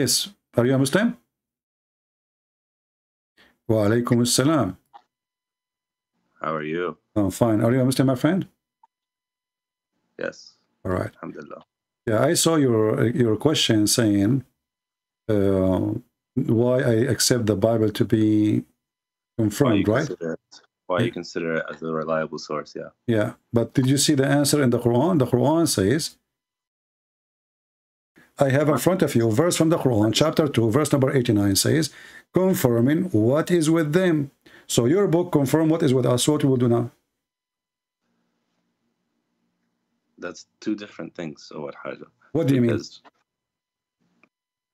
Yes. Are you a Muslim? Wa alaikum assalam. How are you? I'm fine. Are you a Muslim, my friend? Yes. All right. Alhamdulillah. Yeah, I saw your your question saying uh, why I accept the Bible to be confirmed, right? why you consider it as a reliable source? Yeah. Yeah, but did you see the answer in the Quran? The Quran says, I have in front of you verse from the Quran, chapter 2, verse number 89 says, confirming what is with them. So your book confirm what is with us, what we will do now. That's two different things. أول حاجة. What do you mean? Because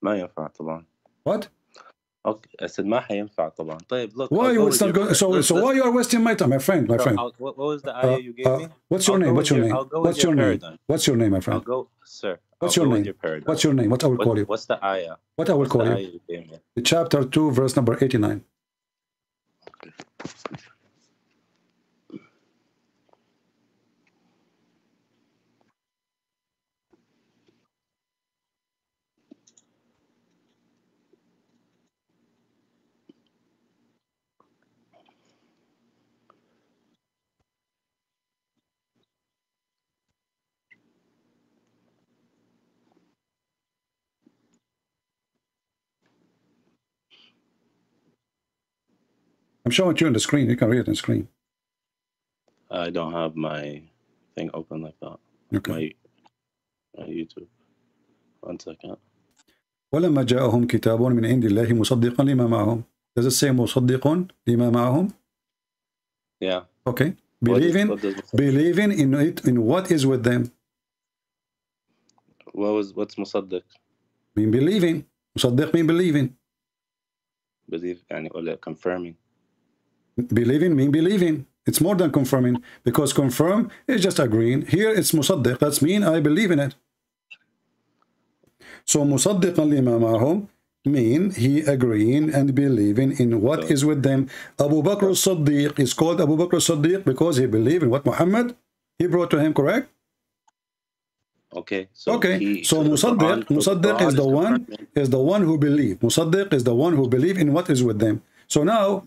ما ينفع طبعا. What? Okay. I said ما حينفع طبعا. طيب look. Why I'll you go would with start your- going, so, let's- so let's- why you are wasting my time, my friend, my so friend? I'll- what, what was the Uh, ayah you gave uh, me? what's your I'll go name? with What's your your- name? I'll go with What's your your name? paradigm. What's your name, my I'll friend? go, sir. What's your name? Your. What's your name? What I will What- call you? What's the ayah? Uh? What I will What's call the you? you gave? Chapter 2, verse number 89. I'm showing it you on the screen. You can read it on the screen. I don't have my thing open like that. Okay. My, my YouTube. One second. ولما جاءهم كتاب من عند الله مصدقا لما معهم does it say مصدق لما معهم Yeah. okay What is- believing what does it say? believing in it in what is with them What was what's مصدق? mean believing مصدق mean believing Believe يعني ولا confirming. Believing mean believing. It's more than confirming because confirm is just agreeing. Here it's musaddiq. That's mean I believe in it. So musaddiq al ma'hum mean he agreeing and believing in what is with them. Abu Bakr al-Siddiq is called Abu Bakr al-Siddiq because he believed in what Muhammad he brought to him, correct? Okay. So okay. He, so, so Musaddiq, Musaddiq is the one is the one who believe. Musaddiq is the one who believe in what is with them. So now,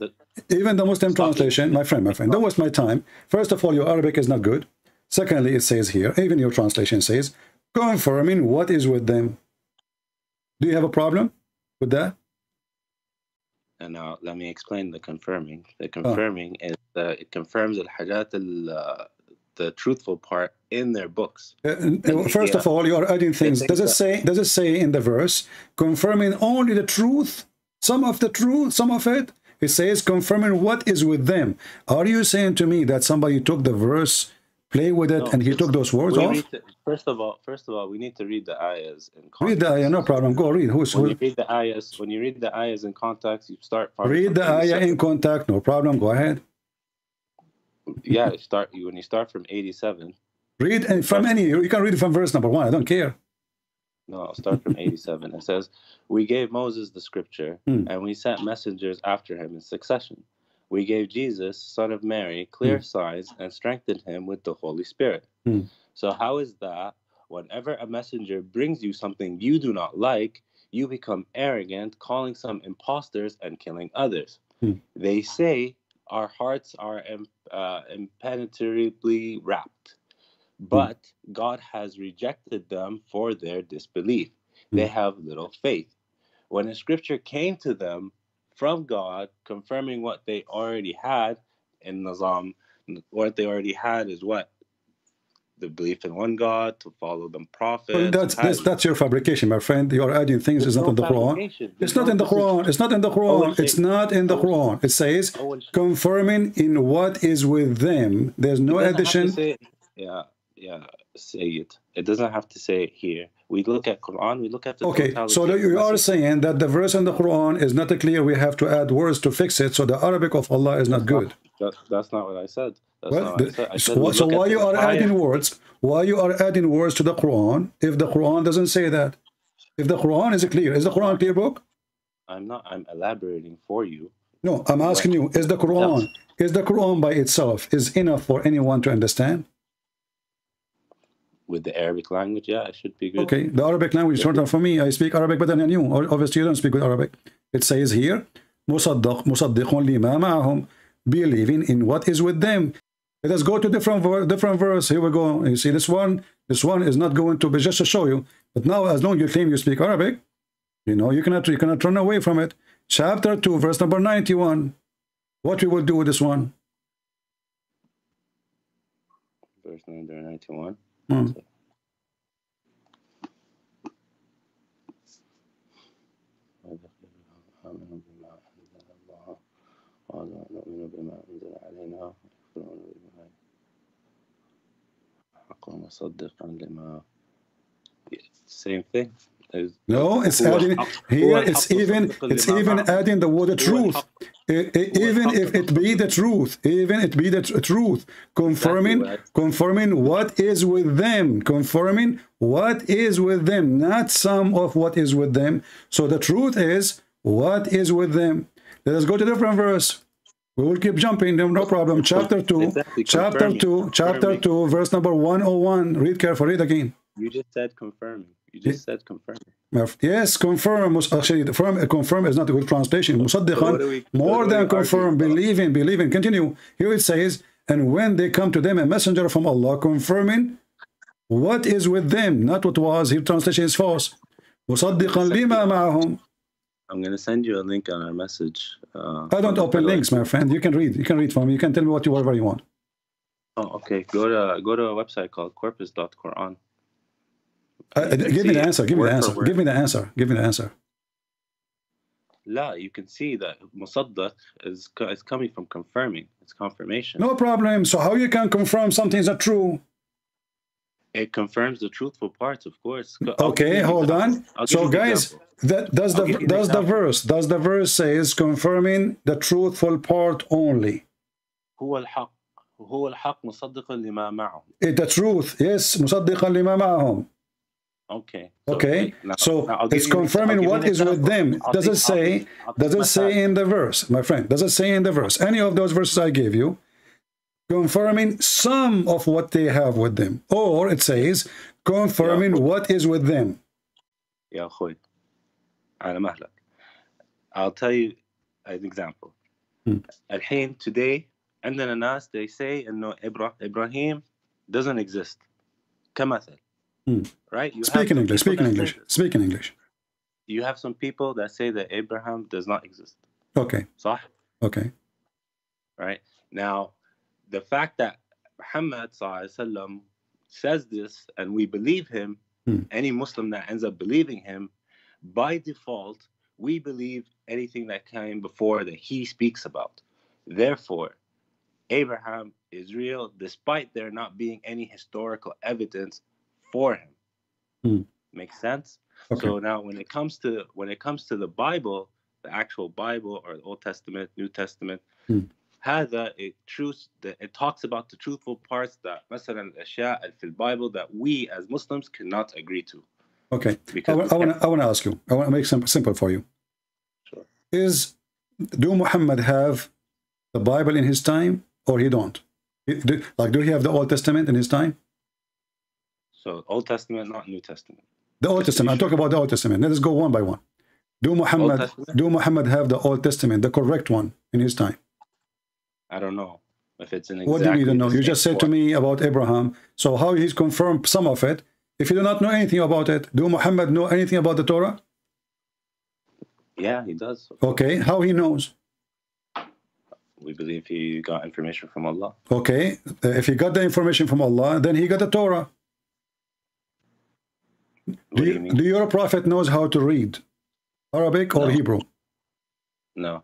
even the Muslim translation, my friend, my friend, that was my time. First of all, your Arabic is not good. Secondly, it says here, even your translation says, confirming what is with them. Do you have a problem with that? Uh, and now let me explain the confirming. The oh. confirming oh. is uh, it confirms al hajat al the truthful part in their books. Uh, first yeah. of all, you are adding things. Does it say? Does it say in the verse confirming only the truth some of the truth, some of it? It says confirming what is with them. Are you saying to me that somebody took the verse, play with it, No, and he took those words off? to- first of all, first of all, we need to read the ayahs in context. Read the ayah, no problem. Go read. Who's When who? you read the ayahs, when you read the ayahs in context, you start Read the ayah in contact. No problem. Go ahead. Yeah, you start when you start from eighty-seven. Read and from any. You can read it from verse number one. I don't care. No, I'll start from 87. It says, We gave Moses the scripture, Hmm. and we sent messengers after him in succession. We gave Jesus, son of Mary, clear signs and strengthened him with the Holy Spirit. Hmm. So, how is that whenever a messenger brings you something you do not like, you become arrogant, calling some imposters and killing others? Hmm. They say, Our hearts are im- uh, impenetrably wrapped Hmm. but God has rejected them for their disbelief. Hmm. They have little faith. When a scripture came to them from God, confirming what they already had in Nazam, what they already had is what? The belief in one God, to follow the prophets. Well, that's that's, that's your fabrication, my friend. You are adding things. It's not, no in the Quran. It's not in the Quran. It's not in the Quran. It's not in the Quran. It says confirming in what is with them. There's no doesn't have to addition. say- yeah, yeah, say it. It doesn't have to say it here. We look at Quran, we look at the Okay, so the you are saying that the verse in the Quran is not clear. We have to add words to fix it. So the Arabic of Allah is not good. That, that's not what I said. That's Well, what I said. I so, said so why you are adding words? Why you are adding words to the Quran if the Quran doesn't say that? If the Quran is clear, is the Quran clear book? I'm not. I'm elaborating for you. No, I'm asking you: Is the Quran is the Quran by itself is enough for anyone to understand? with the Arabic language, yeah, it should be good. Okay, the Arabic language shorter for me. I speak Arabic better than you. Obviously, you don't speak good Arabic. It says here, مصدق مصدق لما معهم, believing in what is with them. Let us go to different different verse. Here we go. You see this one. This one is not going to be just to show you. But now, as long as you claim you speak Arabic, you know you cannot you cannot run away from it. Chapter two, verse number ninety-one. What we will do with this one? Verse number ninety-one. Hmm. قالوا نؤمن بما أنزل علينا يكفرون بما حقا مصدقا لما same thing There's no, it's adding here. It's even it's even adding the word truth. Even if it be the truth, even it be the truth, confirming confirming what is with them, confirming what is with them, not some of what is with them. So the truth is what is with them. Let us go to different verse. We will keep jumping, no problem. Chapter 2, exactly. chapter 2, chapter 2, verse number 101. Read carefully, read again. You just said confirming. You just said confirm. Yes, confirm. Actually, firm, uh, confirm is not a good translation. Musaddiqan, more than confirm, believing, believing. Continue. Here it says, and when they come to them, a messenger from Allah confirming what is with them, not what was. Here translation is false. Musaddiqan lima ma'ahum. I'm going to send you a link on our message. Uh, I don't open links, my friend. You can read. You can read for me. You can tell me what you whatever you want. Oh, okay. Go to go to a website called corpus.quran. Uh, You can give me see the answer. Give me word the for answer. word. Give me the answer. Give me the answer. La, you can see that musaddaq is co- is coming from confirming. It's confirmation. No problem. So how you can confirm something is not true? It confirms the truthful parts, of course. Co- I'll give Okay, you an hold example. on. I'll give So you an guys, example. that does I'll the give you an does the example. verse does the verse says confirming the truthful part only. هو الحق هو الحق مصدقا لما معه. It, the truth, yes, مصدقا لما معهم. Okay. Okay, now- so now I'll give it's you an- I'll confirming give you what an is with example. them. I'll Does take- it say? I'll take- I'll Does take it my say time. in the verse, my friend? Does it say in the verse any of those verses I gave you? Confirming some of what they have with them, or it says confirming Yeah. what is with them. يا أخوي على مهلك I'll tell you an example Hmm. الحين today عندنا ناس they say إنه إبرا- إبراهيم doesn't exist كمثل Hmm. right you Speak in English. Speak in English. Speak in English. you have some people that say that Abraham does not exist Okay. صح Okay. right now the fact that Muhammad wasallam says this and we believe him Hmm. any Muslim that ends up believing him by default we believe anything that came before that he speaks about therefore Abraham is real despite there not being any historical evidence for him Hmm. makes sense Okay. so now when it comes to when it comes to the Bible the actual Bible or the Old Testament New Testament Hmm. هذا it truth that it talks about the truthful parts that مثلا الاشياء اللي في البايبل that we as Muslims cannot agree to Okay. I because want, I want, to, I want to ask you. I want to make simple, simple for you. Sure. Is do Muhammad have the Bible in his time, or he don't? He- do- like, do he have the Old Testament in his time? So Old Testament not New Testament The Old to Testament. I'm talking about the Old Testament. Let us go one by one. Do Muhammad do Muhammad have the Old Testament, the correct one, in his time? I don't know if it's an What do you mean? No, the you just said to me about Abraham. So how he's confirmed some of it? If you do not know anything about it, do Muhammad know anything about the Torah? yeah he does Okay, how he knows? we believe he got information from Allah Okay, if he got the information from Allah, then he got the Torah. Do, you, you do your prophet knows how to read Arabic or No. Hebrew? no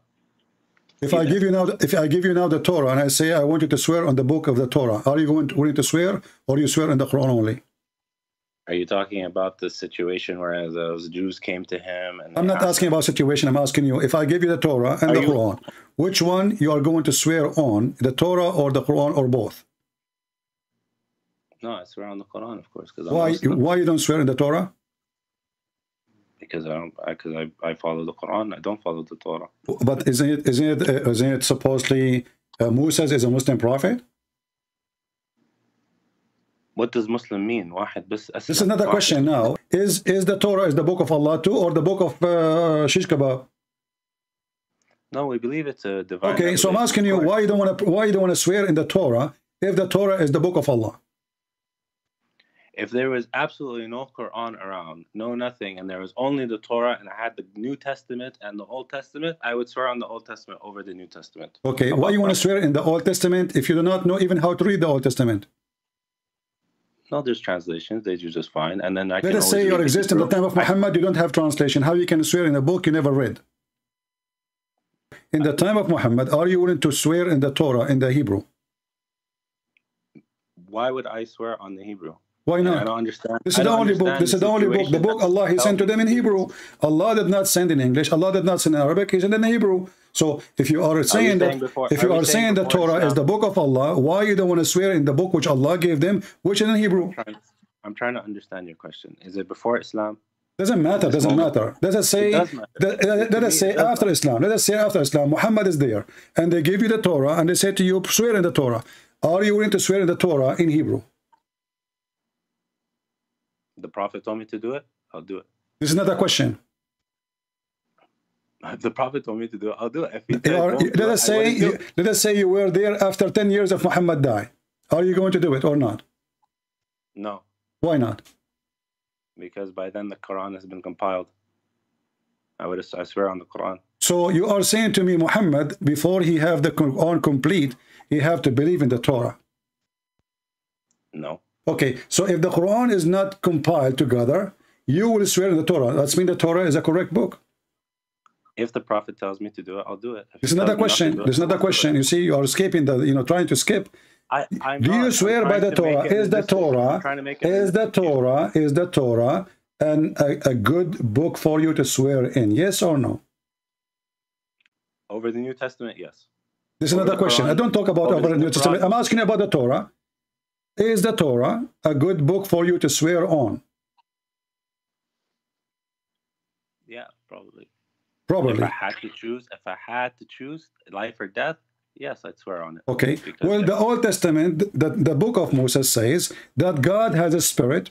If I give you now, if I give you now the Torah and I say I want you to swear on the book of the Torah, are you going to, willing to swear, or you swear in the Quran only? are you talking about the situation where those Jews came to him and I'm not asking about situation. I'm asking you if I give you the Torah and Are the you- Quran, which one you are going to swear on, the Torah or the Quran or both? No, I swear on the Quran, of course, because Why why you don't swear in the Torah? because I don't because I, I follow the Quran. I don't follow the Torah. But isn't it isn't it uh, isn't it supposedly uh, Moses is a Muslim prophet? What does Muslim mean? واحد بس This is not a question now. Is is the Torah is the book of Allah too, or the book of uh, shish kebab? No, we believe it's a divine. Okay, so I'm asking you why you don't want to why you don't want to swear in the Torah if the Torah is the book of Allah. If there was absolutely no Quran around, no nothing, and there was only the Torah, and I had the New Testament and the Old Testament, I would swear on the Old Testament over the New Testament. Okay, why you want to swear in the Old Testament if you do not know even how to read the Old Testament? No, there's translations. They do just fine. And then I Let can us say you exist in the time of Muhammad, you don't have translation. How you can swear in a book you never read? In the time of Muhammad, are you willing to swear in the Torah in the Hebrew? Why would I swear on the Hebrew? Why not? I don't understand. This is the only book. This is the only book. The book Allah He sent to them in. Hebrew. Allah did not send in English. Allah did not send in Arabic. He sent in Hebrew. So if you are saying that, before- if you we are saying before Torah is the book of Allah, why you don't want to swear in the book which Allah gave them, which is in Hebrew? Trying- I'm trying to understand your question. Is it before Islam? Doesn't matter. Doesn't matter. Let us say. Let, let- us say after Islam. Let us say after Islam, Muhammad is there, and they give you the Torah, and they say to you, swear in the Torah. Are you willing to swear in the Torah in Hebrew? The Prophet told me to do it. I'll do it. This is not a question. If the Prophet told me to do it, I'll do it. If he said, are- "Don't do let it," us I say. You, let us say you were there after ten years of Muhammad die. Are you going to do it or not? No, Why not? because by then the Quran has been compiled. I would. I swear on the Quran. So you are saying to me, Muhammad, before he have the Quran complete, he have to believe in the Torah. No. Okay, so if the Quran is not compiled together, you will swear in the Torah. That's mean the Torah is a correct book. If the Prophet tells me to do it, I'll do it. If This is not a me not to question. This is not a I'll do it. question. You see, you are escaping the, you know, trying to skip. I, I'm Do you swear by the to Torah? Is the Torah, trying to make it is the. Torah, is the Torah and a, a good book for you to swear in? Yes or no? over the New Testament? Yes. This is Over not a question. I don't talk about Over over the New Testament. I'm asking you about the Torah. Is the Torah a good book for you to swear on? Yeah, probably. Probably. If. I had to choose, if I had to choose life or death, yes, I'd swear on it. Okay. Well, the Old Testament, the, the book of Moses says that God has a spirit,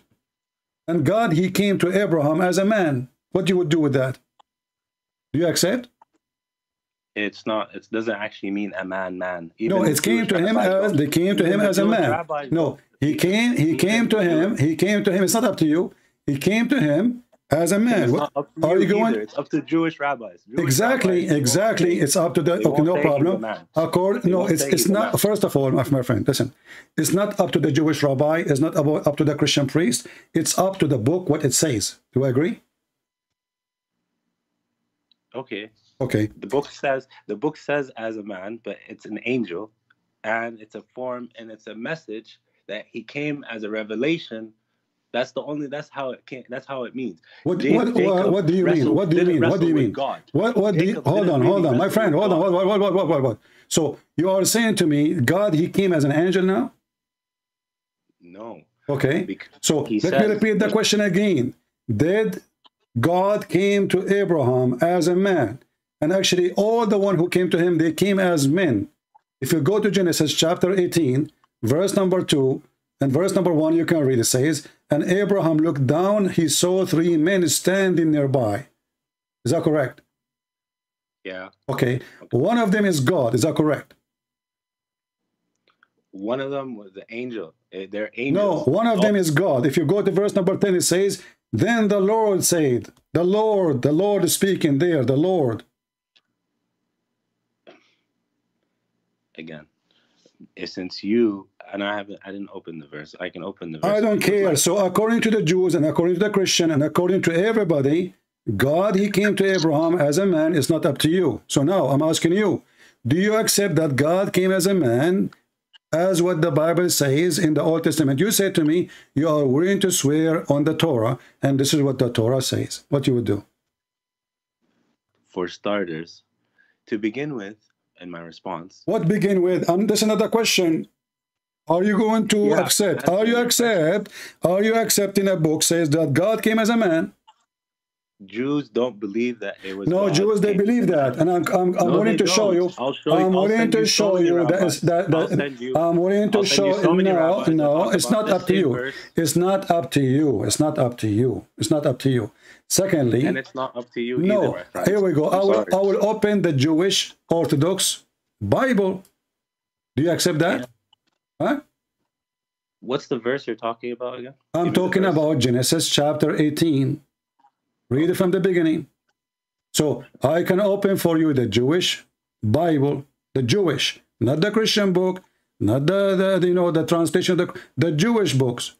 and God, he came to Abraham as a man. What do you would do with that? Do you accept? It's not. It doesn't actually mean a man, man. No, it came to him as they came to him as a man. rabbis No, he came. He came to him. He came to him. It's not up to you. He came to him as a man. What to are you going? either. It's up to Jewish rabbis. Jewish Exactly, rabbis, exactly. It's up to the. Okay, no say he's a problem. Accord, no, it's it's not. man. First of all, my, my friend, listen. It's not up to the Jewish rabbi. It's not about up to the Christian priest. It's up to the book what it says. Do I agree? Okay. Okay. The book says the book says as a man, but it's an angel, and it's a form and it's a message that he came as a revelation. That's the only. That's how it came. That's how it means. What Ja- what, what do you mean? What do you mean? What do you mean? God. What what do you, hold on, hold on, my friend, hold on, what, what, what, what, what, what? So you are saying to me, God, he came as an angel now? No, Okay. because So let me repeat the question again. Did God came to Abraham as a man? And actually, all the one who came to him, they came as men. If you go to Genesis chapter 18, verse number 2, and verse number 1, you can read it says, And Abraham looked down, he saw three men standing nearby. Is that correct? yeah, Okay. One of them is God. Is that correct? one of them was the angel. Eh, They're angels. No, one of them Oh, is God. If you go to verse number 10, it says, Then the Lord said, The Lord, the Lord is speaking there, the Lord. again. Since you and I haven't, I didn't open the verse. I can open the verse. I don't if you would care. like. So according to the Jews and according to the Christian and according to everybody, God, he came to Abraham as a man. It's not up to you. So now I'm asking you, do you accept that God came as a man as what the Bible says in the Old Testament? You say to me, you are willing to swear on the Torah, and this is what the Torah says. What you would do? For starters, to begin with, in my response, What begin with? And this is another question. Are you going to Yeah, accept? Are you accept? Are you accepting a book says that God came as a man? Jews don't believe that it was. No, God Jews they believe that, and I'm I'm, I'm No, willing to show don't. you. I'll show you. I'm I'll willing to show you that, that, I'll that send you- I'm willing to show you so no no it's not up to you. verse. It's not up to you. It's not up to you. It's not up to you. Secondly, and it's not up to you either, no. my. Here we go. I will sorry. I will open the Jewish Orthodox Bible. Do you accept that? Huh? What's the verse you're talking about again? I'm talking about Genesis chapter 18. Read it from the beginning. So I can open for you the Jewish Bible, the Jewish, not the Christian book, not the, the you know the translation, the, the Jewish books.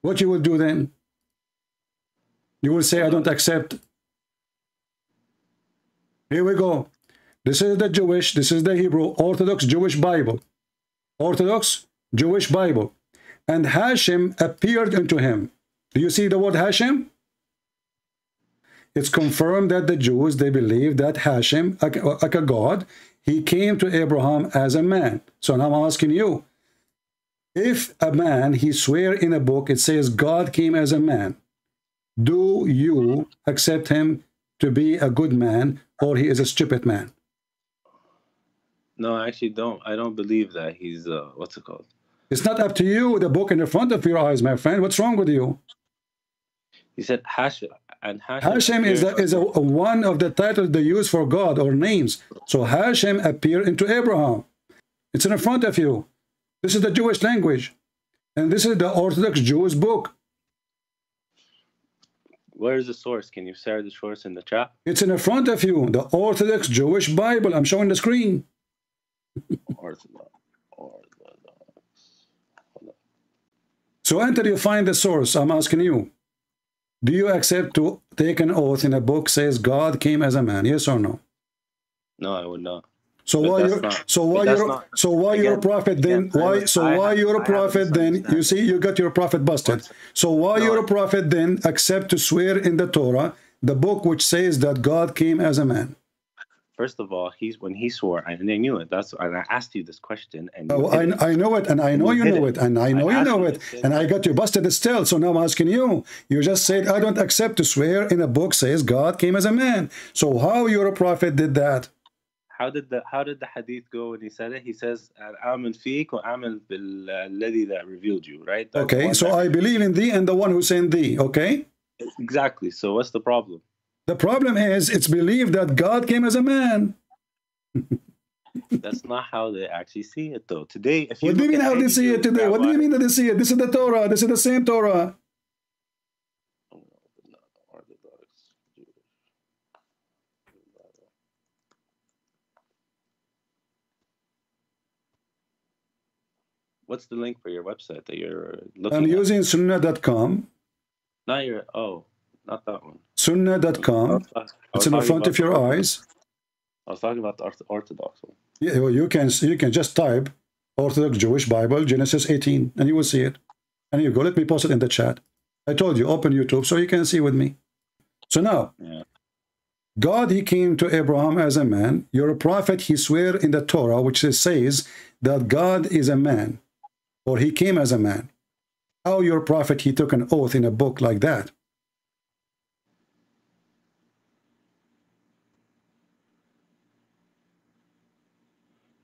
What you will do then? You will say, I don't accept. Here we go. This is the Jewish, this is the Hebrew Orthodox Jewish Bible. Orthodox Jewish Bible. And Hashem appeared unto him. Do you see the word Hashem? It's confirmed that the Jews, they believe that Hashem, like, like a God, he came to Abraham as a man. So now I'm asking you, if a man, he swear in a book, it says God came as a man, do you accept him to be a good man or he is a stupid man? No, I actually don't. I don't believe that he's uh what's it called? It's not up to you, the book in the front of your eyes, my friend. What's wrong with you? He said Hashem and Hashem. Hashem is, a, is a, one of the titles they use for God or names. So Hashem appeared into Abraham. It's in the front of you. This is the Jewish language. And this is the Orthodox Jewish book. Where is the source? Can you share the source in the chat? It's in the front of you. The Orthodox Jewish Bible. I'm showing the screen. Orthodox. Orthodox. So until you find the source, I'm asking you, do you accept to take an oath in a book says God came as a man? Yes or no? No, I would not. So But why you're not- so why you're not- so why you're a prophet then again, why so I why have- you're a prophet then you see you got your prophet busted so why No, you're a prophet then accept to swear in the Torah the book which says that God came as a man First of all, he's when he swore, and I knew it. That's and I asked you this question, and oh. I, I know it and I know You you know it. it and I know I you know it and I got you busted still so now I'm asking you you just said I don't accept to swear in a book says God came as a man so how you're prophet did that how did the how did the hadith go when he said it? He says, "Amen fiq wa amen bil uh, alladhi that revealed you." Right? That's okay so I believe in thee and the one who sent thee okay exactly. So what's the problem? The problem is it's believed that God came as a man That's not how they actually see it, though. Today, if you What do you mean how they see it today? What do you mean that they see it? This is the Torah. This is the same Torah. What's the link for your website that you're uh, looking I'm at? using sunnah.com. Not your oh, not that one. Sunnah.com. It's in the front of your eyes. I was talking about the Orthodox one. Yeah, well, you can you can just type Orthodox Jewish Bible Genesis 18 and you will see it. And you go. Let me post it in the chat. I told you open YouTube so you can see with me. So now Yeah. God, he came to Abraham as a man. You're a prophet. He swear in the Torah, which says that God is a man, or he came as a man. How your prophet, he took an oath in a book like that?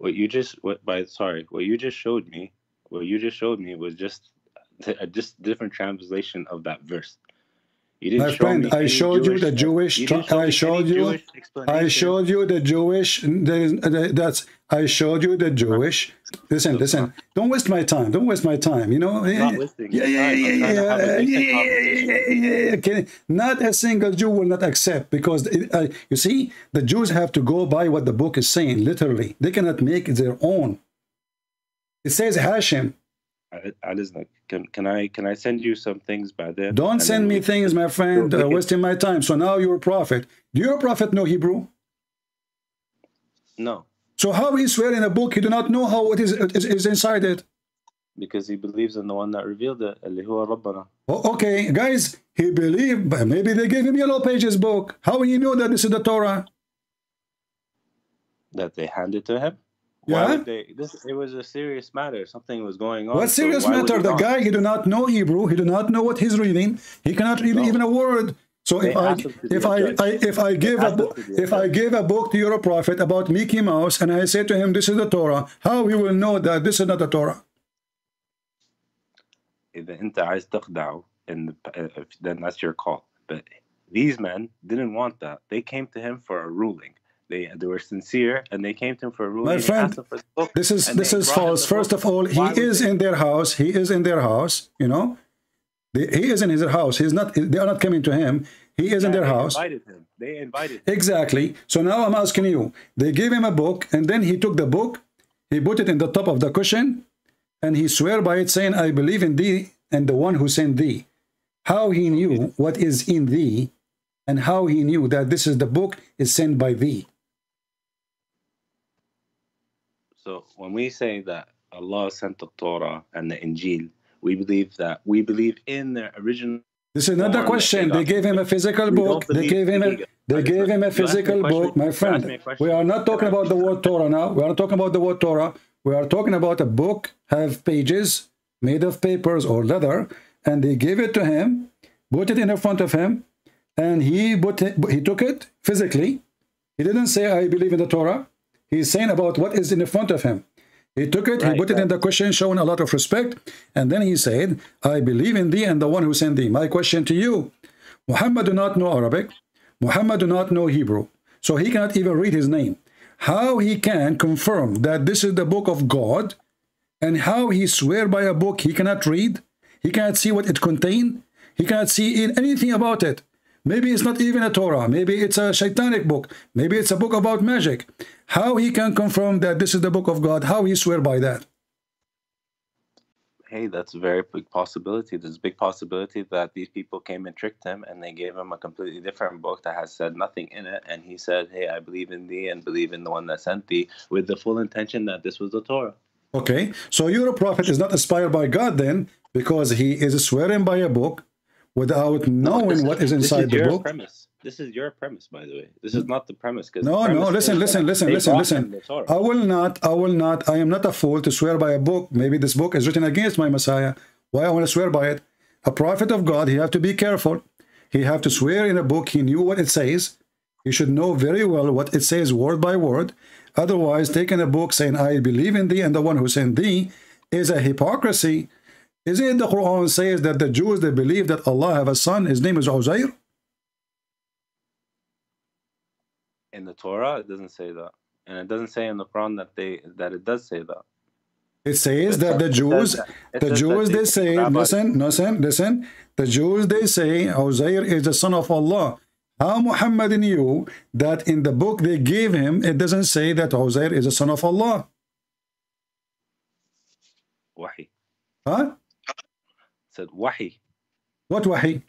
What you just what by sorry, what you just showed me, what you just showed me was just a just different translation of that verse. My friend, I showed you the Jewish. you show I showed you. Jewish I showed you the Jewish. there- That's. I showed you the Jewish. Listen, listen. Don't waste my time. Don't waste my time. You know. Not Yeah, yeah, yeah, yeah, yeah. Okay. Not a single Jew will not accept because uh, you see, the Jews have to go by what the book is saying. Literally, they cannot make their own. It says Hashem. Al can can I can I send you some things by then? Don't and send me things, my friend. Uh, wasting my time. So now you're a prophet. Do your prophet know Hebrew? No. So how is in a book? He do not know how it is it is, is inside it. Because he believes in the one that revealed it, Rabbana. Oh, okay, guys, he believed, but maybe they gave him Yellow Pages book. How he knew know that this is the Torah? That they handed to him. Why Yeah? would they? This it was a serious matter. Something was going on. What so serious why would matter? he The not? guy, he do not know Hebrew. He do not know what he's reading. He cannot read No. even a word. So They if I asked him to be if a I, judge. I if I give a asked him book to be a if I judge. give a book to your prophet about Mickey Mouse and I say to him this is the Torah, how he will know that this is not the Torah? إذا أنت عايز تخدعه, and uh, then that's your call. But these men didn't want that. They came to him for a ruling. They they were sincere, and they came to him for a ruling. My friend, asked him for the book, This is this is false. First book. of all, he Why is in their house. He is in their house. You know, The- he is in his house. He's not. They are not coming to him. He is in Yeah, their they house. Invited him. They invited. Him. Exactly. So now I'm asking you. They gave him a book, and then he took the book, he put it in the top of the cushion, and he swear by it, saying, "I believe in thee and the one who sent thee." How he knew what is in thee, and how he knew that this is the book is sent by thee. So when we say that Allah sent the Torah and the Injil, we believe that we believe in the original. This is not the question. They gave him a physical book. They gave him a they gave him a you asked me a physical book, my friend. asked me a question. We are not talking about the word Torah now. We are not talking about the word Torah. We are talking about a book have pages made of papers or leather, and they gave it to him, put it in front of him, and he put it, he took it physically. He didn't say I believe in the Torah. He's saying about what is in the front of him. He took it, he Right, put it in the question, showing a lot of respect, and then he said, I believe in thee and the one who sent thee. My question to you, Muhammad do not know Arabic, Muhammad do not know Hebrew, so he cannot even read his name. How he can confirm that this is the book of God, and how he swear by a book he cannot read, he cannot see what it contained, he cannot see in anything about it. Maybe it's not even a Torah. Maybe it's a shaitanic book. Maybe it's a book about magic. How he can confirm that this is the book of God? How he swear by that? Hey, that's a very big possibility. There's a big possibility that these people came and tricked him, and they gave him a completely different book that has said nothing in it. And he said, "Hey, I believe in thee and believe in the one that sent thee," with the full intention that this was the Torah. Okay, so your prophet is not inspired by God then, because he is swearing by a book without knowing this what is inside the your book. Premise. This is your premise, by the way. This is not the premise. No, the no, listen, listen, listen, listen, listen. the. I will not, I will not, I am not a fool to swear by a book. Maybe this book is written against my Messiah. Why I want to swear by it? A prophet of God, he have to be careful. He have to swear in a book. He knew what it says. He should know very well what it says word by word. Otherwise, taking a book saying, I believe in thee and the one who sent thee is a hypocrisy. Isn't it the Quran says that the Jews, they believe that Allah have a son, his name is Uzair? in the Torah, it doesn't say that, and it doesn't say in the Quran that they that it does say that. It says that the Jews, says that- it the Jews, they say, listen, listen, listen. The Jews, they say, Uzair is the son of Allah. How Muhammad knew that in the book they gave him, it doesn't say that Uzair is the son of Allah. Wahi. Huh? Said Wahi. What wahi?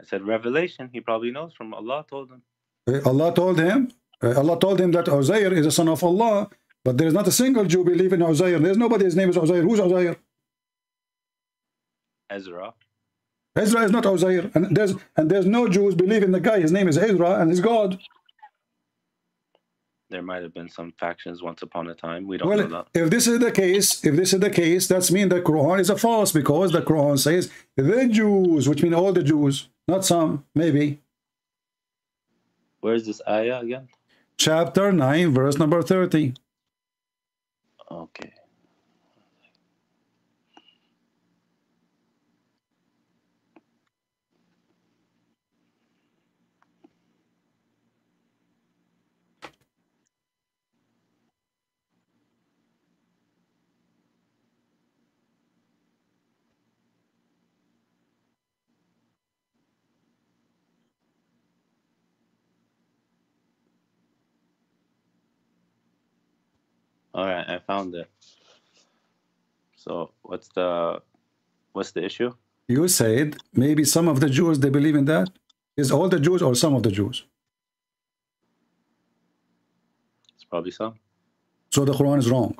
I said revelation. He probably knows from Allah told him. Uh, Allah told him, uh, Allah told him that Uzair is a son of Allah, but there is not a single Jew believe in Uzair. There's nobody, his name is Uzair. Who's Uzair? Ezra. Ezra is not Uzair. And there's, and there's no Jews believe in the guy. His name is Ezra and he's God. There might have been some factions once upon a time. We don't know that. if this is the case, if this is the case, that's mean the Quran is a false because the Quran says the Jews, which mean all the Jews, not some, maybe. Where's this ayah again? Chapter 9, verse number 30. Okay. All right, I found it. So what's the what's the issue? You said maybe some of the Jews, they believe in that. Is all the Jews or some of the Jews? It's probably some. So the Quran is wrong.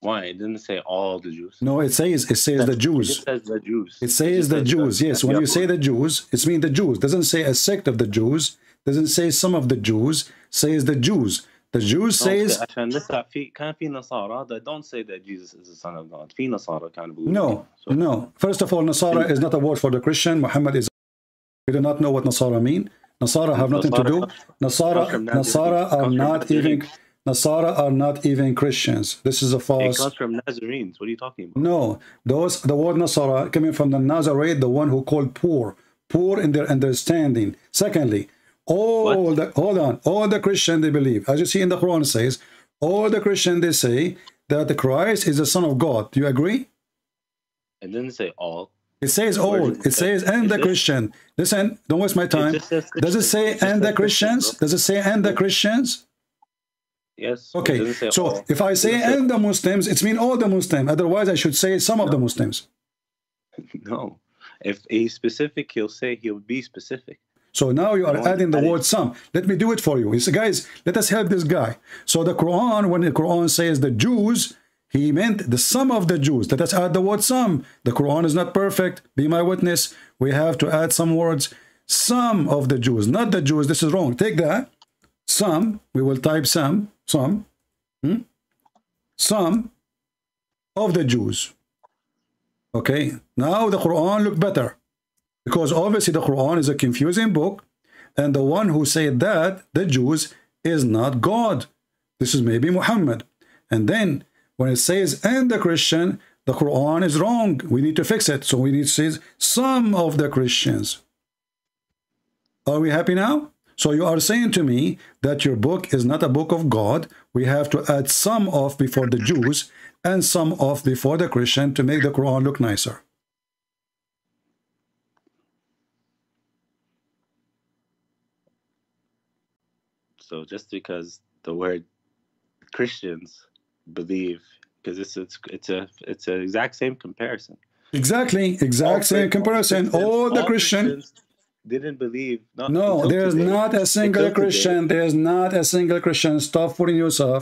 Why? It didn't say all the Jews. No, it says it says the Jews. just says the Jews. It says the says Jews. Yes, when you say the Jews, it's mean the Jews. Doesn't say a sect of the Jews. Doesn't say some of the Jews. Says the Jews. The Jews says عشان لسه في كان في نصارى that don't say that Jesus is the son of God. في نصارى كانوا بيقولوا no, So- no. First of all, Nasara is not a word for the Christian. Muhammad is. We do not know what Nasara mean. Nasara have nothing to do. Nasara, comes from Nazareth. Nasara Comes are from not even. Nazarene. Nasara are not even Christians. This is a It false. comes from Nazarenes. What are you talking about? No, those the word Nasara coming from the Nazareth, the one who called poor, poor in their understanding. Secondly, all What? the hold on, all the Christian they believe, as you see in the Quran it says, all the Christian they say that the Christ is the Son of God. Do you agree? It didn't say all. It says all. it It says and It the Christian. Listen, don't waste my time. says Does it say It and the Christians? Does it say and the Christians? Yes. Okay, so all. if I say and the Muslims, it's mean all the Muslims. Otherwise, I should say some of the Muslims. no. If he's specific, he'll say he'll be specific. So now you are adding the word some. Let me do it for you. He said, guys, let us help this guy. So the Quran, when the Quran says the Jews, he meant the sum of the Jews. Let us add the word some. The Quran is not perfect. Be my witness. We have to add some words. Some of the Jews, not the Jews. This is wrong. Take that. Some. We will type some. Some. Hmm? Some of the Jews. Okay. Now the Quran look better because obviously the Quran is a confusing book, and the one who said that, the Jews, is not God. This is maybe Muhammad. And then when it says and the Christian, the Quran is wrong. We need to fix it. So we need to say some of the Christians. Are we happy now? So you are saying to me that your book is not a book of God. We have to add some of before the Jews and some of before the Christian to make the Quran look nicer. So just because the word Christians believe, because it's it's it's a it's an exact same comparison. Exactly, exact All same comparison. Christians- All the Christian. Christians didn't believe. Not No, there's today. not a single Until today. Christian. There's not a single Christian. Stop fooling yourself.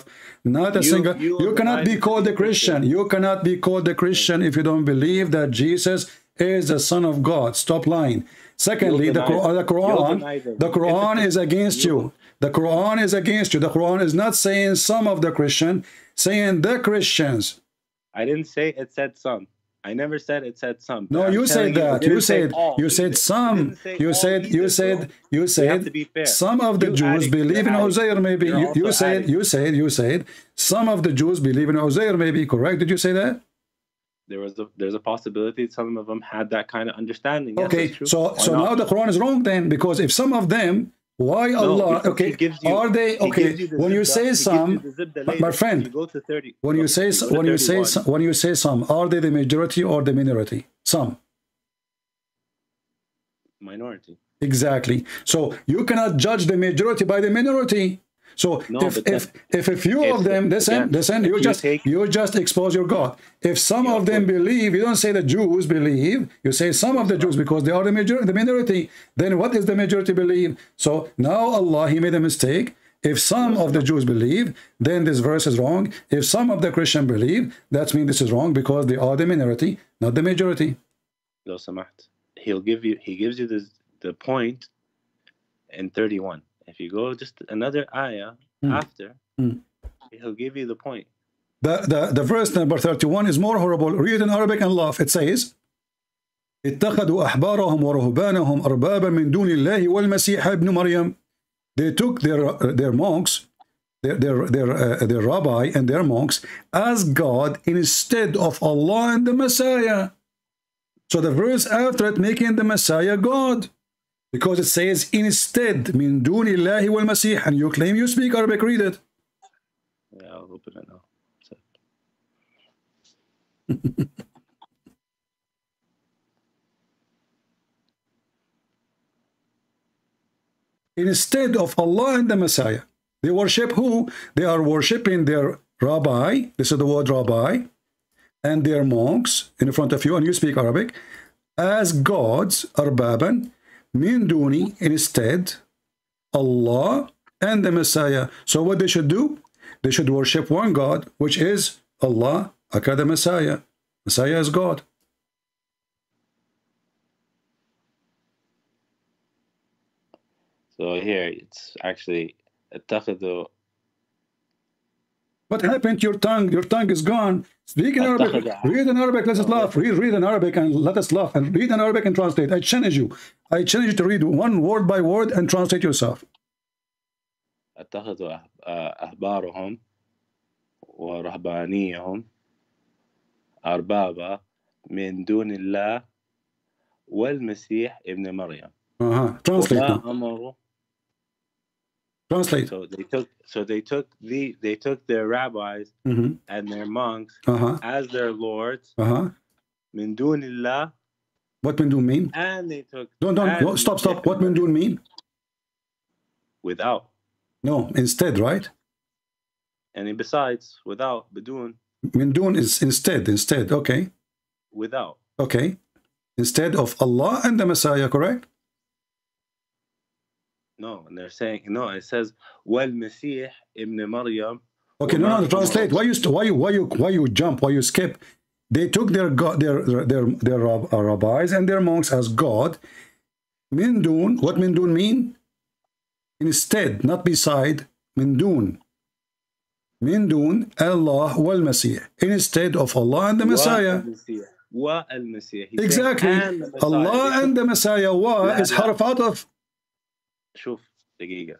Not a You- single. you You cannot be called a Christian. Christian. You cannot be called a Christian if you don't believe that Jesus is the Son of God. Stop lying. Secondly, the the Quran, the Quran is against you. The Quran is against you. The Quran is not saying some of the Christian, saying the Christians. I didn't say it said some. I never said it said some. No, I'm you said that. it You said all you said some. You said you said you said to be fair. some of the You Jews adding- believe in. Uzair. Maybe you, you said adding. you said you said some of the Jews believe in Uzair. Maybe correct? Did you say that? There was a, there's a possibility some of them had that kind of understanding. Okay, so Why so not? now the Quran is wrong then because if some of them, why Allah? because Okay, gives you- are they okay? you When you say he gives you some, my- later. my friend, you go to 30. when you say when you say 31. when you say some, are they the majority or the minority? Some. minority. Exactly. So you cannot judge the majority by the minority. So no, if, if, if a few of them listen, listen, you just you, take, you just expose your God. If some of them believe, you don't say the Jews believe, you say some of the Jews because they are the majority the minority. Then what is the majority believe? So now Allah he made a mistake. If some of the Jews believe, then this verse is wrong. If some of the Christian believe, that means this is wrong because they are the minority, not the majority. He'll give you he gives you this, the point in 31 If you go just another ayah Hmm. after, Hmm. he'll give you the point. The, the, the verse number 31 is more horrible. Read it in Arabic and laugh. It says, اتخذوا أحبارهم ورهبانهم أربابا من دون الله والمسيح ابن مريم. They took their, their monks, their, their, their, uh, their rabbi and their monks as God instead of Allah and the Messiah. So the verse after it making the Messiah God. Because it says instead min duni Allahi wal Masih, and you claim you speak Arabic, read it. Yeah, I'll open it now. Instead of Allah and the Messiah, they worship who? They are worshiping their rabbi, this is the word rabbi, and their monks in front of you, and you speak Arabic, as gods, arbaban, min duni, instead, Allah and the Messiah. So what they should do? They should worship one God, which is Allah, aka the Messiah. Messiah is God. so here it's actually اتخذوا What happened to your tongue? Your tongue is gone. Speak in Arabic. أتخذ- Read in Arabic. Let us laugh. Read, read in Arabic and let us laugh. And read in Arabic and translate. I challenge you. I challenge you to read one word by word and translate yourself. اتخذوا أح- آه، أحبارهم ورهبانيهم أربابا من دون الله والمسيح ابن مريم Uh-huh. Translate وما now. أمروا Translate. So they took so they took the they took their rabbis mm-hmm. and their monks uh-huh. as their lords. Uh-huh. do. What mindun mean? And they took Don't don't stop stop. What mindun mean? Without. No, instead, right? And besides, without bidun. Mindun is instead, instead, okay. Without. Okay. Instead of Allah and the Messiah, correct? no and they're saying no it says والمسيح ابن مريم Okay, no, Well, no, not- translate. Why you, st- why you, why you, why you jump? Why you skip? They took their God, their, their, their rab- uh, rabbis and their monks as God. Min dun, what min dun mean? Instead, not beside. Min dun. Min dun, Allah wal Masih. Instead of Allah and the Messiah. والمسيح والمسيح He's saying, Exactly. and the Messiah. Allah They and the Messiah wa لا, is لا. harf out of. شوف دقيقة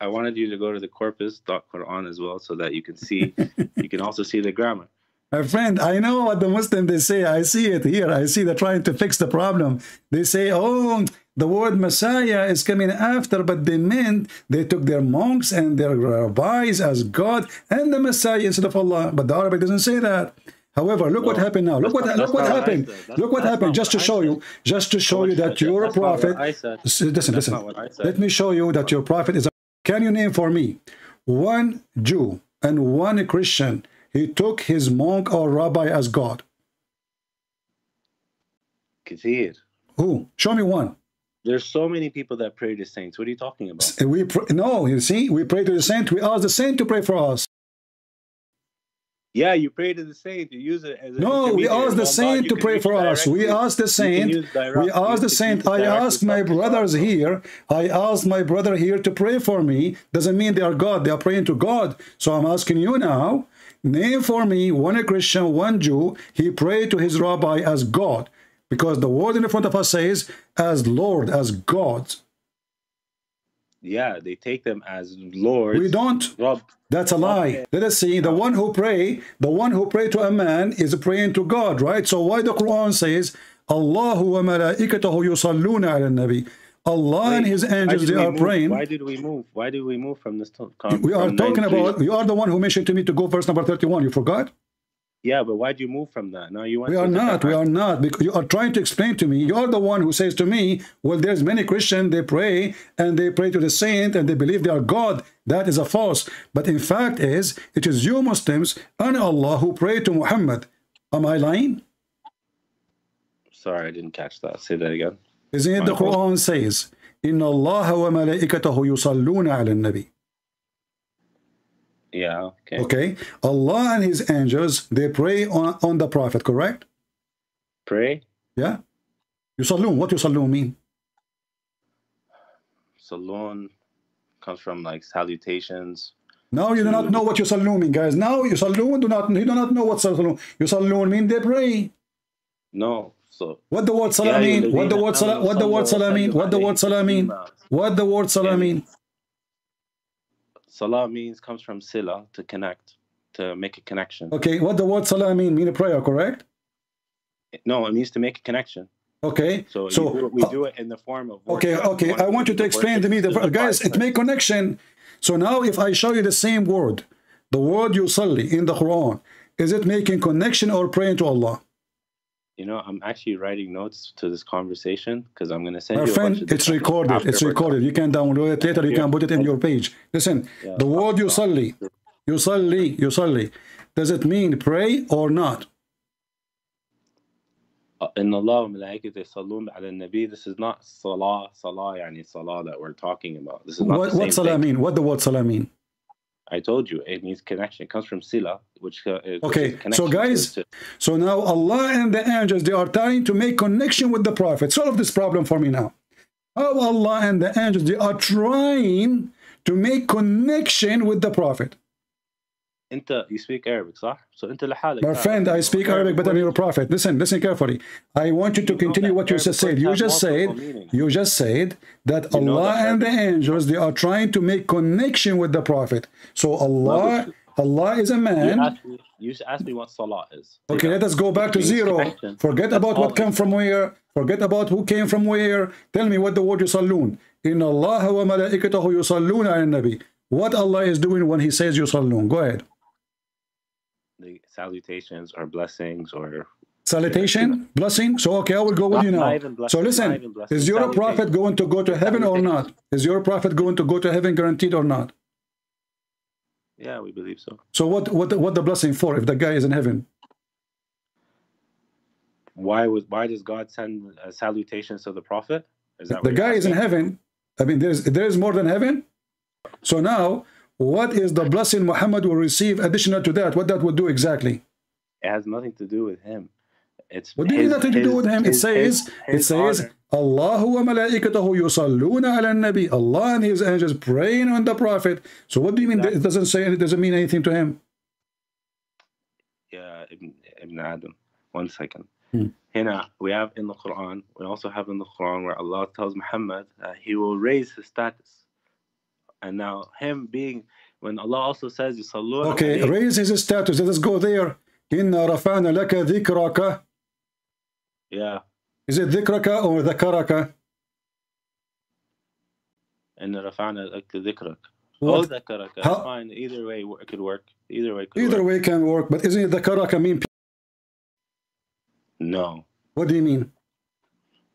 I wanted you to go to the corpus.quran as well so that you can see you can also see the grammar My friend, I know what the Muslim they say. I see it here. I see they're trying to fix the problem. They say, oh, the word Messiah is coming after, but they meant they took their monks and their rabbis as God and the Messiah instead of Allah. But the Arabic doesn't say that. However, look no, what happened now. Look what look what happened. Look what happened. Just to show you, just to show you that your prophet. Listen, that's listen. Let me show you that your prophet is. A, can you name for me one Jew and one Christian? He took his monk or rabbi as God. Kathir. Who? Show me one. There's so many people that pray to saints. What are you talking about? We pr- no, you see, we pray to the saint. We ask the saint to pray for us yeah you pray to the saint you use it as No, we ask the God, saint to pray for us. We ask the saint. direct- We ask the saint. I ask my brothers here. I ask my brother here to pray for me. Doesn't mean they are God. They are praying to God. So I'm asking you now. Name for me one Christian, one Jew. He prayed to his rabbi as God, because the word in the front of us says as Lord, as God. Yeah they take them as lords We don't. Rob, That's a lie. Okay. Let us see. The one who pray, the one who pray to a man is praying to God, right? So why the Quran says, Allahu wa malaikatahu yusalluna ala nabi. Allah and his angels, they are move? praying. Why did we move? Why did we move from this? Com- We are talking about, you are the one who mentioned to me to go verse number 31. You forgot? Yeah, but why'd you move from that? Now you want. We are not. We are not because you are trying to explain to me. You are the one who says to me, "Well, there's many Christians. They pray and they pray to the saint and they believe they are God." That is a false. But in fact, is it is you Muslims and Allah who pray to Muhammad. Am I lying? Sorry, I didn't catch that. Say that again. Isn't it the Quran says, "Inna Allah wa malaikatahu yusalluna ala nabi." Yeah. Okay. okay. Allah and His angels, they pray on, on the Prophet, correct? Pray? Yeah. You Yusalloon. What you yusalloon mean? Saloon comes from like salutations. No, you do not know what you yusalloon mean, guys. Now you yusalloon do not you do not know what saloon. You Yusalloon mean they pray. No. So what the word salah mean? What the word salam? what the word salam mean? What the word salam mean? What the word salam mean? Salah means comes from sila to connect, to make a connection. Okay, what the word salah mean? Mean a prayer, correct? No, it means to make a connection. Okay, So, so do it- we uh, do it in the form of. okay, worship. okay. One I want you to explain to me the guys. It make connection. So now, if I show you the same word, the word yusalli in the Quran, is it making connection or praying to Allah? You know, I'm actually writing notes to this conversation because I'm going to send My you a bunch friend, of it's different- recorded. It's after we're done. recorded. You can download it later. You Yeah. can put it in your page. Listen, Yeah. the word yusalli, yusalli, yusalli, does it mean pray or not? Uh, إن الله وملائكته يصلون على النبي. This is not salah, salah, يعني salah that we're talking about. This is not What, the same what salah thing. mean? What the word salah mean? I told you it means connection. It comes from sila, which uh, Okay, so guys, to- to- So now Allah and the angels, they are trying to make connection with the Prophet. Solve this problem for me now. How Allah and the angels, they are trying to make connection with the Prophet. انت you speak Arabic صح so انت لحالك My تعرف friend, I إنه speak Arabic better than your words- prophet. Listen, listen carefully. I want you to You know continue that what you Arabic just said. words You have just said, multiple meanings. you just said that You know Allah that and the Arabic- angels, they are trying to make connection with the prophet. So Allah, Allah is a you man. asked me you asked me what salah is Okay, let us go back to Means zero. connection. Forget That's about what all came it from where. Forget about who came from where. Tell me what the word yusallun. In Allah wa malaikatahu yusallun ala nabi. What Allah is doing when he says yusallun. Go ahead. salutations or blessings or Salutation, blessing. So okay, I will go with you now. not even blessing, So listen, is your prophet going to go to heaven or not? Is your prophet going to go to heaven guaranteed or not? yeah we believe so So what what what the blessing for if the guy is in heaven? why would why does God send salutations to the prophet is that The guy is in heaven. I mean, there's there is more than heaven. So now, what is the blessing Muhammad will receive additional to that? What that would do exactly? it has nothing to do with him it's What do you mean nothing to do with him? It his- says his- it his says honor. Allah wa malaikatahu yusalluna ala nabi. Allah and his angels praying on the prophet. So what do you mean? It doesn't say it doesn't mean anything to him. yeah, Ibn, Ibn Adam. One second. Hmm. Hina, we have in the Quran, we also have in the Quran where Allah tells Muhammad that he will raise his status. And now, him being, when Allah also says, Yusalluna Okay, raise his status. Let us go there. Inna rafa'na laka dhikraka. yeah, Is it dhikraka or rafa'na laka dhikrak. What? Oh, dhakaraka. It's How- fine. Either way, it could work. Either way could Either work. way can work, but isn't it dhakaraka mean? No, What do you mean?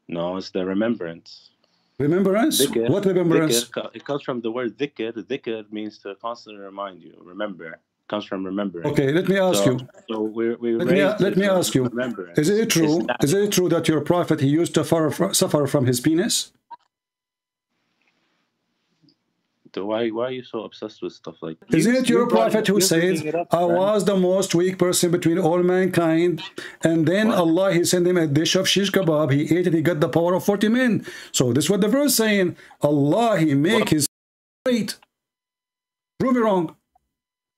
no, it's the remembrance. Remembrance? Dhikr, What remembrance? dhikr it comes from the word dhikr. Dhikr means to constantly remind you, remember. comes from remembering. Okay, let me ask so, you. So we we Let me, let me ask you. Is it true? Is it true that your prophet he used to suffer from his penis? So why why are you so obsessed with stuff like that? Isn't it your you prophet who you're says, up, I was the most weak person between all mankind? And then What? Allah, He sent him a dish of shish kebab. He ate it, he got the power of 40 men. So this is what the verse saying. Allah, He make What? his great. Prove me wrong.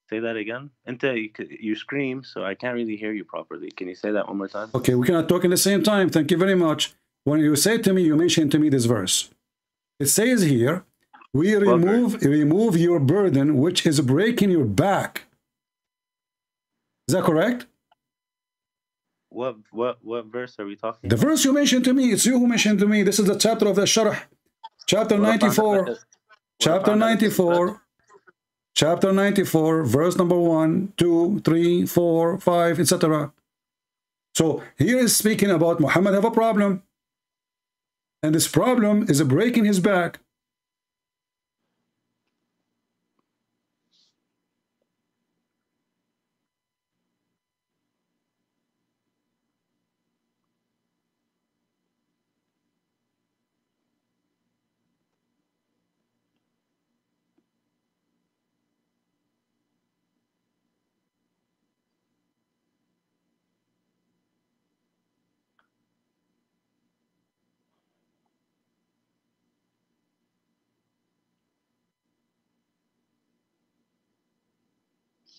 Say that again. Ente, you, you scream, so I can't really hear you properly. Can you say that one more time? Okay, we cannot talk in the same time. Thank you very much. When you say to me, you mention to me this verse. It says here, we remove remove your burden, which is breaking your back. Is that correct? What what what verse are we talking? The verse you mentioned to me, it's you who mentioned to me. This is the chapter of the Sharh, chapter 94, chapter 94, chapter 94, verse number 1, 2, 3, 4, 5, etc. So here is speaking about Muhammad have a problem. And this problem is breaking his back.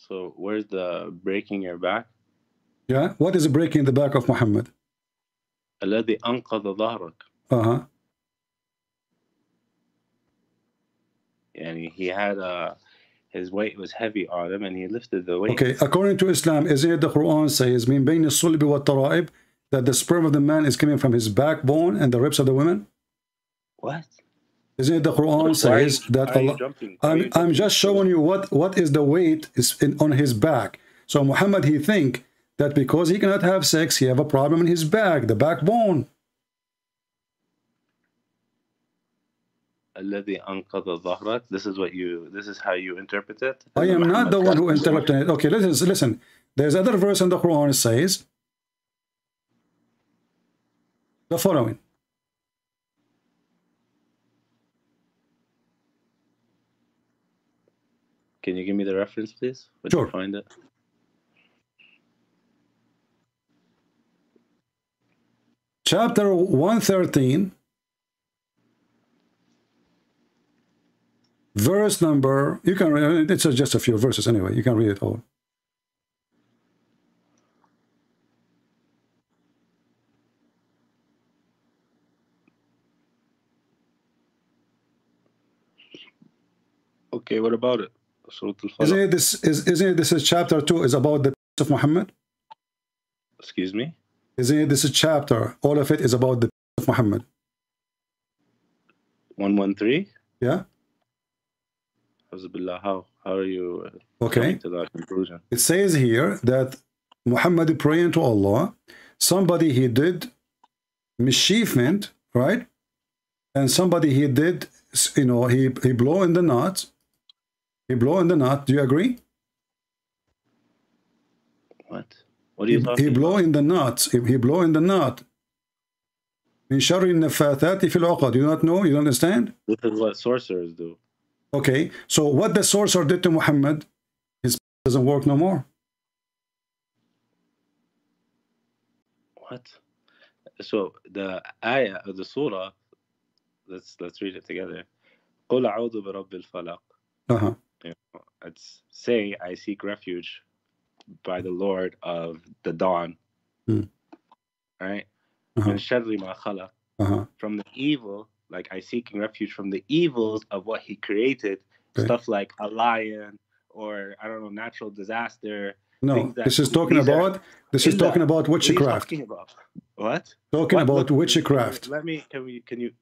So where's the breaking your back? Yeah? What is breaking the back of Muhammad? الذي أنقذ ظهرك. Uh-huh. And he had uh, his weight was heavy on him, and he lifted the weight. Okay, according to Islam, is it the Quran says, min بين الصلب والترائب, that the sperm of the man is coming from his backbone and the ribs of the women? What? Isn't it the Quran says that Allah? I'm, I'm just showing you what what is the weight is in, on his back. So Muhammad he think that because he cannot have sex, he have a problem in his back, the backbone. This is what you. This is how you interpret it. I am Muhammad not the one who interpreted it. Okay, listen, listen. There's other verse in the Quran says the following. Can you give me the reference, please? Would Sure. you find it? Chapter 113, verse number, you can read uh, it's just a few verses anyway, you can read it all. Okay, what about it? Isn't it this is isn't it this is chapter two is about the peace of Muhammad? Excuse me? Isn't it this is chapter, all of it is about the peace of Muhammad. 113? Yeah? How? How are you uh, Okay. coming to that conclusion? It says here that Muhammad praying to Allah, somebody he did mischievement, right? And somebody he did, you know, he, he blow in the knot. He blow in the knot. Do you agree? What? What are you He, talking he blow about? in the knot. He, he blow in the knot. من شر النفاثات في العقد. You don't know? You don't understand? This is what sorcerers do. Okay. So what the sorcerer did to Muhammad, his doesn't work no more. What? So the ayah of the surah, let's let's read it together. قل أعوذ برب الفلق. Uh-huh. you know, say I seek refuge by the Lord of the dawn, mm. right? Uh-huh. uh-huh. From the evil, like I seeking refuge from the evils of what He created, okay. stuff like a lion or I don't know, natural disaster. No, this is talking about are, this is talking about witchcraft. What? Talking what, about witchcraft. Let me. Can we? Can you?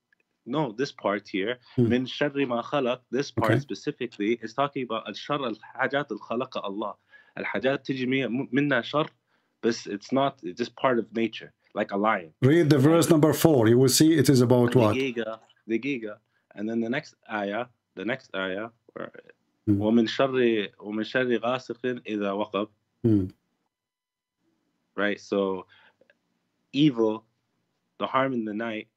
No, this part here. Hmm. من شر ما خلق. This part Okay. specifically is talking about الشر الحاجات اللي خلقها الله. الحاجات تجي مي- منها شر, but it's not. It's just part of nature, like a lion. Read the verse number four. You will see it is about what? دقيقة دقيقة. And then the next ayah, the next ayah, where Hmm. ومن شر ومن شر غاسق إذا وقب. Hmm. Right. So, evil, the harm in the night.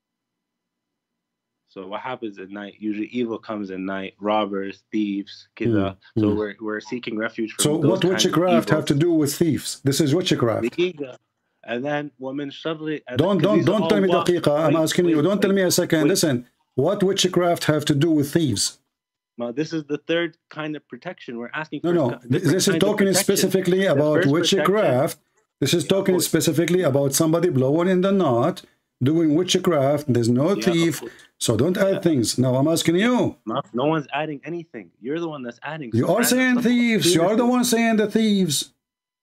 so what happens at night? Usually, evil comes at night. Robbers, thieves, kidda. Mm, so mm. we're we're seeking refuge from. So what witchcraft have to do with thieves? This is witchcraft. And then women suddenly. Don't don't don't tell me daqiqa. I'm asking wait, you. Don't wait, tell me a second. Wait. Listen. What witchcraft have to do with thieves? Now, this is the third kind of protection we're asking. No, no. This is talking specifically about witchcraft. This is talking specifically about somebody blowing in the knot doing witchcraft. There's no Yeah, thief. of course. So don't add Yeah. things. Now I'm asking you. No, no one's adding anything. You're the one that's adding. You some are random saying stuff. thieves. You are the one saying the thieves.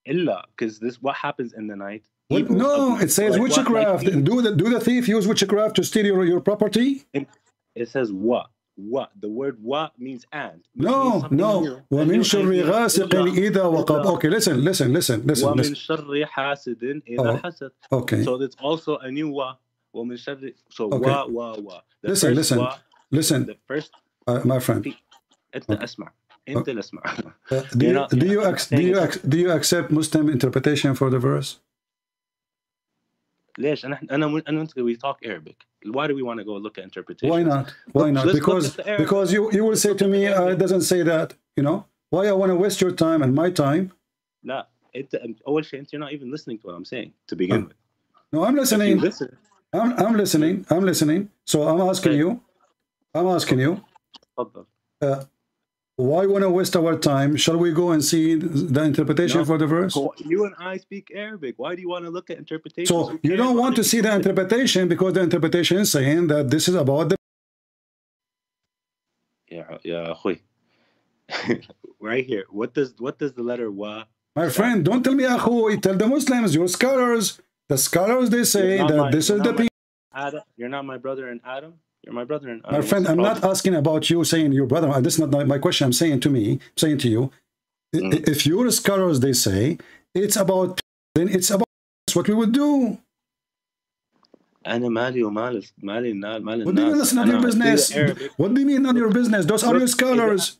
Illa, because this what happens in the night. Well, Evils no, of night. it says Like what? Like witchcraft. thieves. do the do the thief use witchcraft to steal your, your property? It says what? What? The word what means and. which means No, something no. new. A ومن new شر idea. غاسق إلا- إذا وقب. إلا- Okay, listen, listen, listen, listen, ومن listen. شر حاسد إذا Oh. حسد. Okay, So it's also a new wa. ومن شر. So Okay. wa wa wa. The Listen, first listen. wa, listen, the first uh, my friend. أنت اسمع. أنت اللي اسمع. Uh, do You're you not- do you're you not ac- do saying you it. ac- do you accept Muslim interpretation for the verse? ليش انا انا انا وانت we talk Arabic why do we want to go look at interpretation Why not? Why Look, not? let's look Because at the Arabic. because you you will say to me uh, it doesn't say that. You know why I want to waste your time and my time? لا انت اول شيء انت you're not even listening to what I'm saying to begin with No, I'm if you listening. listen I'm, I'm listening. I'm listening. So I'm asking okay. you. I'm asking you. Uh, why want to waste our time? Shall we go and see the interpretation no. for the verse? You and I speak Arabic. Why do you want to look at interpretation? So you don't want to see the interpretation because the interpretation is saying that this is about the. Yeah, yeah, right here. What does what does the letter wa? My friend, don't tell me Ahoy. Tell the Muslims, your scholars, The scholars they say You're not that my- this you're is not the. my- pe- Adam you're not my brother in Adam you're my brother in Adam My friend, What's the I'm not problem? asking about you saying your brother. This is not my question. I'm saying to me, saying to you, i- Mm. if your scholars they say it's about, then it's about what we would do. انا مالي ومال مالي الناس مال What do you mean الناس that's not your أنا business? أقول Arabic. What do you mean none of your business? Those are Look, your scholars.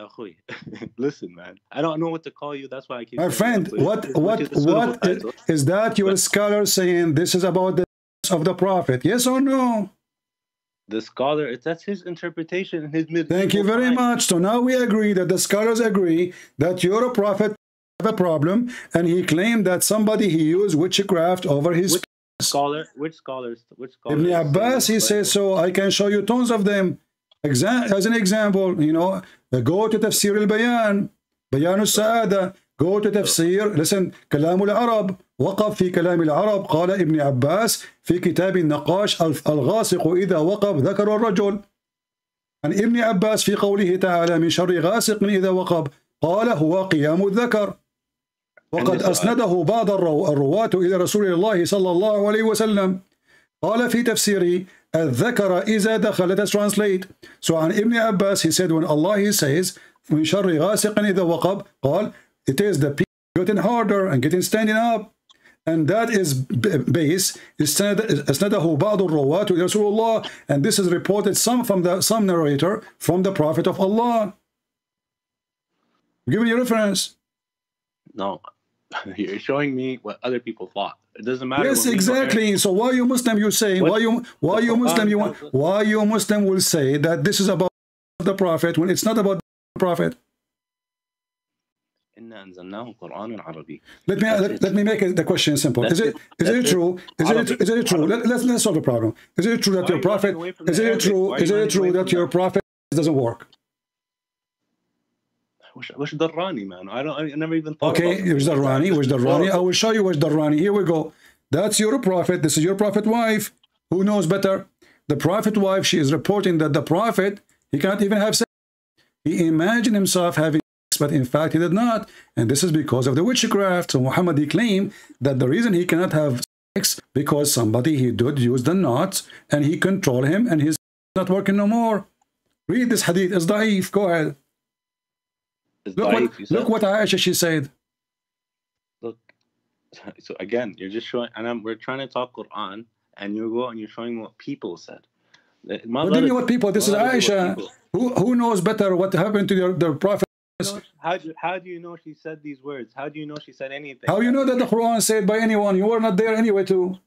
Ahoy. Listen, man. I don't know what to call you. That's why I keep. My friend, what what is what is, is that? Your but, scholar saying this is about the of the prophet? Yes or no? The scholar, that's his interpretation and his Thank you very much. So now we agree that the scholars agree that you're a prophet have a problem, and he claimed that somebody he used witchcraft over his which scholar. Which scholars? Which scholar? Ibn Abbas. He says so. I can show you tons of them. As an example, you know, go to Tafsir al-Bayan, Bayan al-Sa'ada, go to Tafsir, listen, كلام العرب وقف في كلام العرب قال ابن عباس في كتاب النقاش الغاسق إذا وقف ذكر الرجل عن ابن عباس في قوله تعالى من شر غاسق إذا وقب قال هو قيام الذكر وقد أسنده بعض الرواة إلى رسول الله صلى الله عليه وسلم قال في تفسيره الذكر إذا دخل let's translate so عن ابن عباس he said when Allah he says من شر غاسق إذا وقب قال it is the people getting harder and getting standing up and that is base اسنده بعض الرواة إلى رسول الله and this is reported some from the some narrator from the prophet of Allah give me a reference no you're showing me what other people thought it doesn't matter yes exactly so why you muslim you say what? why you why you muslim you want why you muslim will say that this is about the prophet when it's not about the prophet let me let, let me make it, the question simple. Is it is it true? Is it is it true? Let, let's let's solve the problem. Is it true that your prophet? Is it true? Is it true that your prophet doesn't work? Where's Darrani, man? I don't. I never even thought. Okay, where's Darrani? Where's Darrani? I will show you where's Darrani. Here we go. That's your prophet. This is your prophet wife. Who knows better? The prophet wife. She is reporting that the prophet he can't even have sex. He imagined himself having sex, but in fact he did not. And this is because of the witchcraft. So Muhammad he claimed that the reason he cannot have sex because somebody he did use the knots and he control him and he's not working no more. Read this hadith. It's da'if. Go ahead. Look, what, look what Aisha she said. Look, so again, you're just showing, and I'm, we're trying to talk Quran, and you go and you're showing what people said. What do you know what people? This is Aisha. Who who knows better what happened to their, their prophet? how do how do you know she said these words? How do you know she said anything? How you know that the Quran said by anyone? You were not there anyway, too.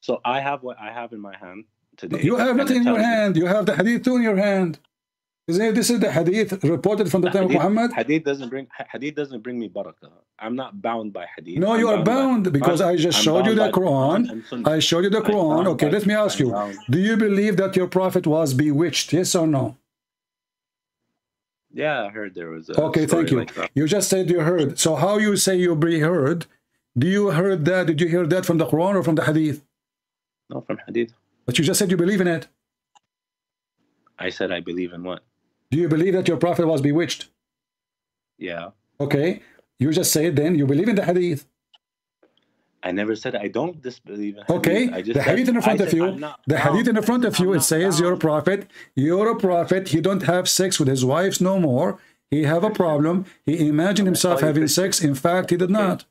So I have what I have in my hand today. You have nothing in your hand. You have the hadith too in your hand. Is it, this is the hadith reported from the, time hadith, of Muhammad? Hadith doesn't bring hadith doesn't bring me barakah. I'm not bound by hadith. No, I'm you are bound, bound because I just I'm showed you the Quran. I showed you the Quran. Okay, let me ask you: Do you believe that your prophet was bewitched? Yes or no? Yeah, I heard there was. okay, thank you. Like you just said you heard. So how you say you be heard? Do you heard that? Did you hear that from the Quran or from the Hadith? No, from Hadith. But you just said you believe in it. I said I believe in what? Do you believe that your prophet was bewitched? Yeah. Okay. You just said then you believe in the Hadith. I never said I don't disbelieve. Okay, the hadith in front of you, the hadith in front of you, it says you're a prophet. You're a prophet. He don't have sex with his wives no more. He have a problem. He imagined himself having sex. In fact, he did not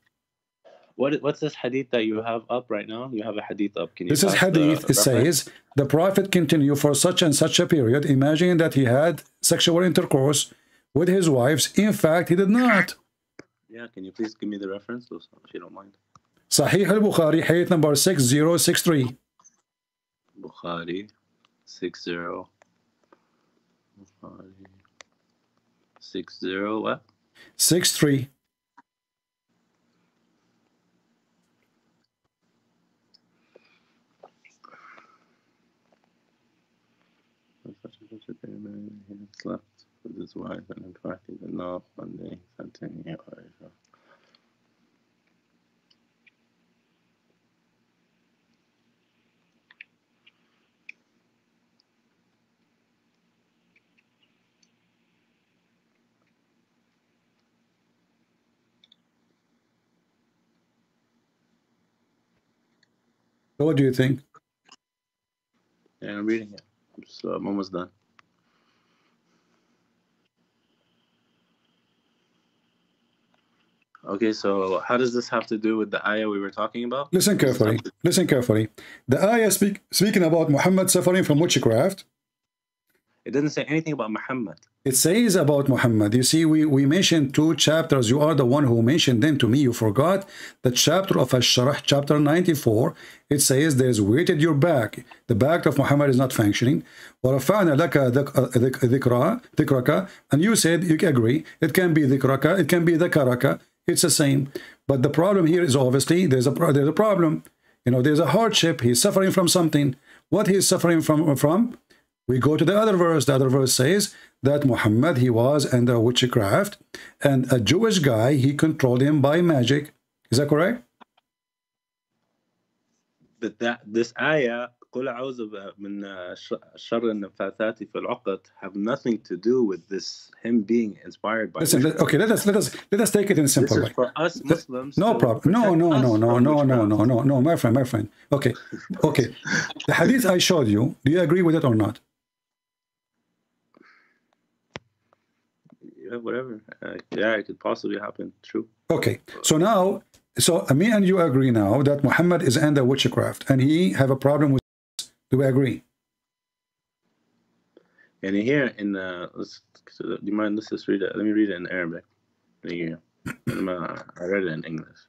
what what's this hadith that you have up right now? You have a hadith up. Can you this is hadith. The, it says the Prophet continued for such and such a period, imagining that he had sexual intercourse with his wives. In fact, he did not. Yeah, can you please give me the reference, if you don't mind? Sahih al-Bukhari, hadith number 6063. Bukhari, 60. Bukhari, 60 what? 63. Slept with his wife and in fact he did not one day continued So what do you think? Yeah, I'm reading it. So I'm almost done. Okay, so how does this have to do with the ayah we were talking about? Listen carefully. Listen carefully. The ayah speak, speaking about Muhammad suffering from witchcraft. It doesn't say anything about Muhammad. It says about Muhammad. You see, we, we mentioned two chapters. You are the one who mentioned them to me. You forgot the chapter of Ash-Sharah, chapter 94. It says there's weight at your back. The back of Muhammad is not functioning. And you said, you agree, it can be the karaka. it can be the karaka. It's the same. But the problem here is obviously there's a, there's a problem. You know, there's a hardship. He's suffering from something. What he's suffering from, from We go to the other verse. The other verse says that Muhammad, he was under witchcraft, and a Jewish guy, he controlled him by magic. Is that correct? But that this ayah قل أعوذ من شر النفاثات في العقد have nothing to do with this him being inspired by Listen, let, okay, let us let us let us take it in a simple this way. is for us Muslims No to problem. No, protect no, us no, no, from no, no, witchcraft. no, no, no, my friend, my friend. Okay, okay. The hadith I showed you, do you agree with it or not? Yeah, whatever. Uh, yeah, it could possibly happen. True. Okay, so now, so me and you agree now that Muhammad is under witchcraft and he have a problem with. do we agree? And here in uh, let's, do you mind? Let's just read it. Let me read it in Arabic. Um, uh, I read it in English.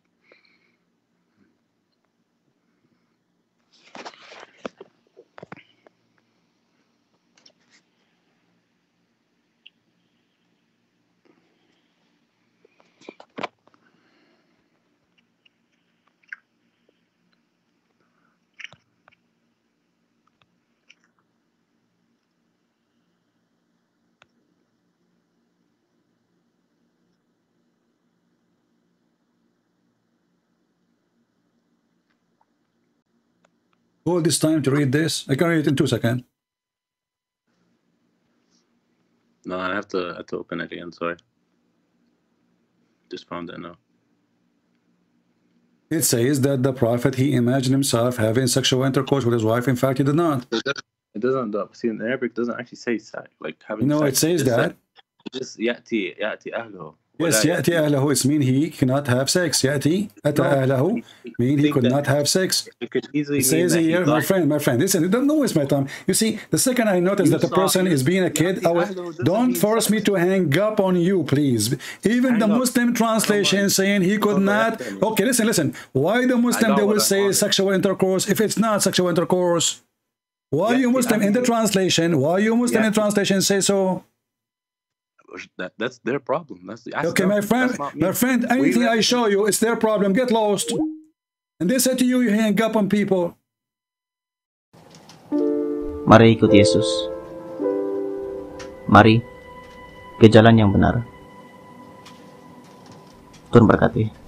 all this time to read this? I can read it in two seconds. No, I have to I have to open it again. Sorry. Just found it now. It says that the prophet he imagined himself having sexual intercourse with his wife. In fact, he did not. It doesn't. It doesn't see, in Arabic, doesn't actually say sex, like having. No, sex. it says it that. Said, just yati yati. Yes, ولا يأتي أهله. It means he cannot have sex. يأتي أتى No, أهله. Mean he think could that- not have sex. It could easily It mean says that he here, my got- friend, my friend, listen, don't don't waste my time. You see, the second I notice You that the saw person it. is being a kid, I will, Ya'ti ahlu doesn't don't mean force me sex. to hang up on you, please. Even Hang the up. Muslim translation Come on. saying he could Come on, not. listen. Okay, listen, listen. Why the Muslim know they will what I say wanted. sexual intercourse if it's not sexual intercourse? Why you Ya'ti Muslim in the ahlu. translation? Why you Muslim in Ya'ti- translation say so? That, that's their problem. That's ask Okay, them. my friend, my friend, We anything I show you, it's their problem. Get lost. And they say to you, you hang up on people. Mari ikut Yesus. Mari ke jalan yang benar. Tuhan berkati.